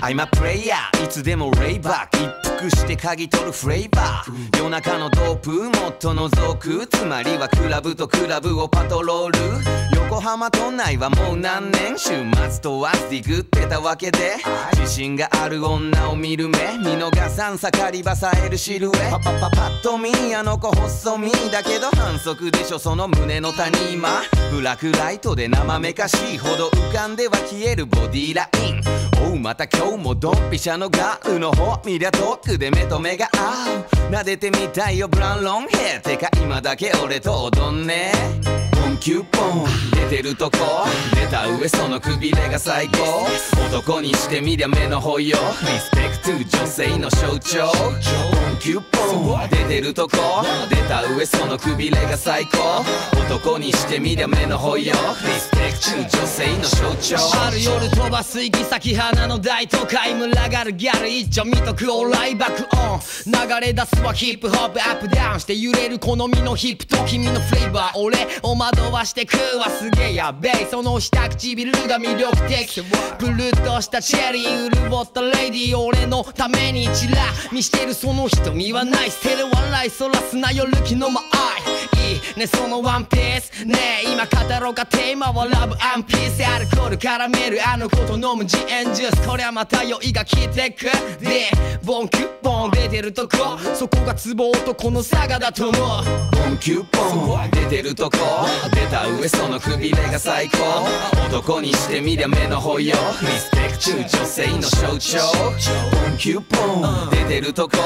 I'm a player. いつでもレイバー一服して嗅ぎ取るフレーバー。夜中のドープもっと覗く。つまりはクラブとクラブをパトロール。横浜都内はもう何年？週末問わずディグってたわけで。自信がある女を見る目。見逃さん盛りばさえるシルエパパパパッと見あの子細身だけど。反則でしょその胸の谷今。ブラックライトで生めかしいほど浮かんでは消えるボディライン。おう。また今日もドンピシャのガウの方見りゃ遠くで目と目が合う。撫でてみたいよブランロンヘアてか今だけ俺と踊んねキュッポン。出てるとこ。出た上そのくびれが最高。男にしてみりゃ目の保養。リスペクト女性の象徴。ポンキュッポン。出てるとこ。出た上そのくびれが最高。男にしてみりゃ目の保養。リスペクト女性の象徴。ある夜飛ばす行き先花の大都会群がるギャル一丁見とくオーライ爆音流れ出すはヒップホップアップダウンして揺れる好みのヒップと君のフレーバー。俺を惑わして食うはすげえやべえ。その下唇が魅力的。プルッとしたチェリー潤ったレディー俺のためにチラ見してるその瞳はない。捨てる笑い。そらすな夜気の間合いいい。ねそのワンピース。ねえ今語ろうかテーマはラブアンピースアルコール絡めるあの子と飲むジエンジュース。こりゃまた酔いが効いてく。でボンキュッボン出てるとこ。そこがツボ男の差がだと思う。ポンキュッポン。出てるとこ。出た上そのくびれが最高。男にしてみりゃ目の保養。リスペクト女性の象徴。ポンキュッポン。出てるとこ。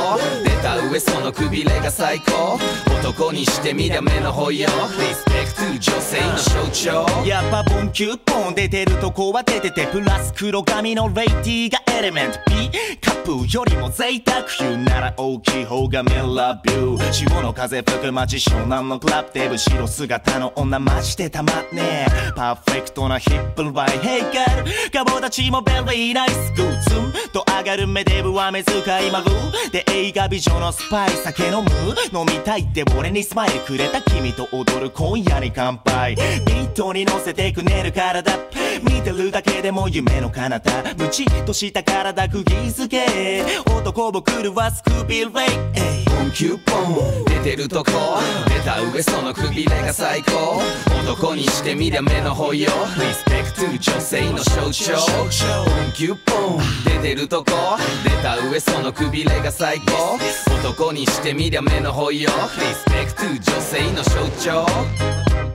出た上そのくびれが最高。男にしてみりゃ目の保養リスペクト女性の象徴。やっぱボンキュッポン出てるとこは出ててプラス黒髪のレイティーがエレメント。B カップよりも贅沢言うなら大きい方がメラビュー。潮の風吹く街湘南のクラブデブ白姿の女マジでたまんねえ。パーフェクトなヒップライ Hey girl 顔立ちもベリーナイスグッズ。ンと上がる目デブは目遣いまぐ。で映画美女のスパイ。酒飲む。飲みたいって俺にスマイルくれた君と踊る今夜に乾杯。ビートに乗せてくねる体見てるだけでも夢の彼方。ムチっとした体釘付け。男を狂わすクビレイ。ポンキュッポン。出てるとこ。出た上そのくびれが最高。男にしてみりゃ目の保養。リスペクト女性の象徴。ポンキュッポン。出てるとこ。出た上そのくびれが最高。男にしてみりゃ目の保養。リスペクト女性の象徴。